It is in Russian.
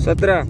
Сатра.